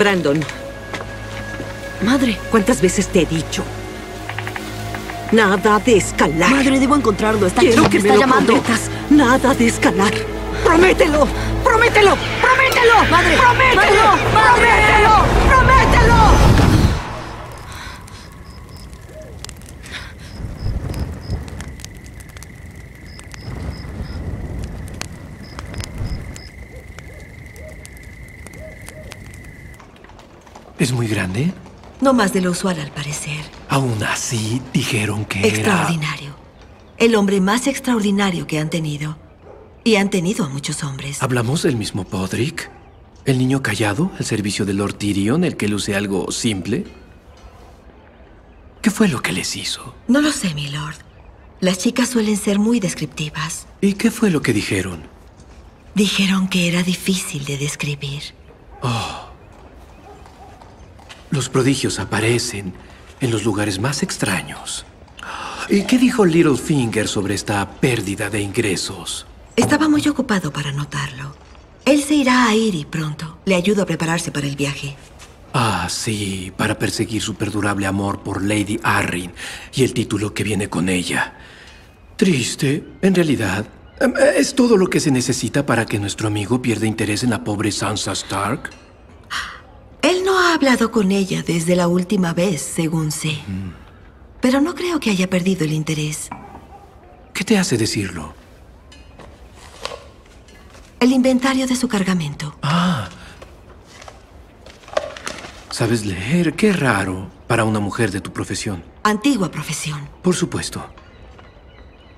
Brandon, Madre. ¿cuántas veces te he dicho? Nada de escalar. Madre, debo encontrarlo. Está Quiero aquí. que me está lo llamando. prometas. Nada de escalar. ¡Promételo! ¡Promételo! ¡Promételo! Madre. ¡Promételo! ¡Promételo! ¿Es muy grande? No más de lo usual al parecer. Aún así, dijeron que era... Extraordinario. El hombre más extraordinario que han tenido. Y han tenido a muchos hombres. ¿Hablamos del mismo Podrick? ¿El niño callado al servicio de Lord Tyrion, el que luce algo simple? ¿Qué fue lo que les hizo? No lo sé, mi lord. Las chicas suelen ser muy descriptivas. ¿Y qué fue lo que dijeron? Dijeron que era difícil de describir. Los prodigios aparecen en los lugares más extraños. ¿Y qué dijo Littlefinger sobre esta pérdida de ingresos? Estaba muy ocupado para notarlo. Él se irá a Iri pronto. Le ayudo a prepararse para el viaje. Ah, sí, para perseguir su perdurable amor por Lady Arryn y el título que viene con ella. Triste, en realidad. Em, Es todo lo que se necesita para que nuestro amigo pierda interés en la pobre Sansa Stark. Ha hablado con ella desde la última vez, según sé. Pero no creo que haya perdido el interés. ¿Qué te hace decirlo? El inventario de su cargamento. ¿Sabes leer? Qué raro para una mujer de tu profesión. Antigua profesión. Por supuesto.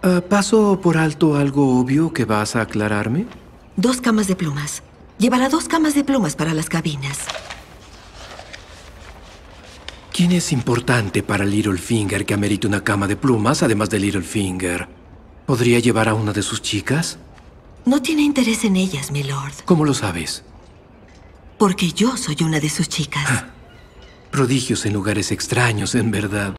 Ah, ¿Paso por alto algo obvio que vas a aclararme? Dos camas de plumas. Llevará dos camas de plumas para las cabinas. ¿Quién es importante para Littlefinger que amerite una cama de plumas además de Littlefinger? ¿Podría llevar a una de sus chicas? No tiene interés en ellas, mi lord. ¿Cómo lo sabes? Porque yo soy una de sus chicas. Prodigios en lugares extraños, en verdad.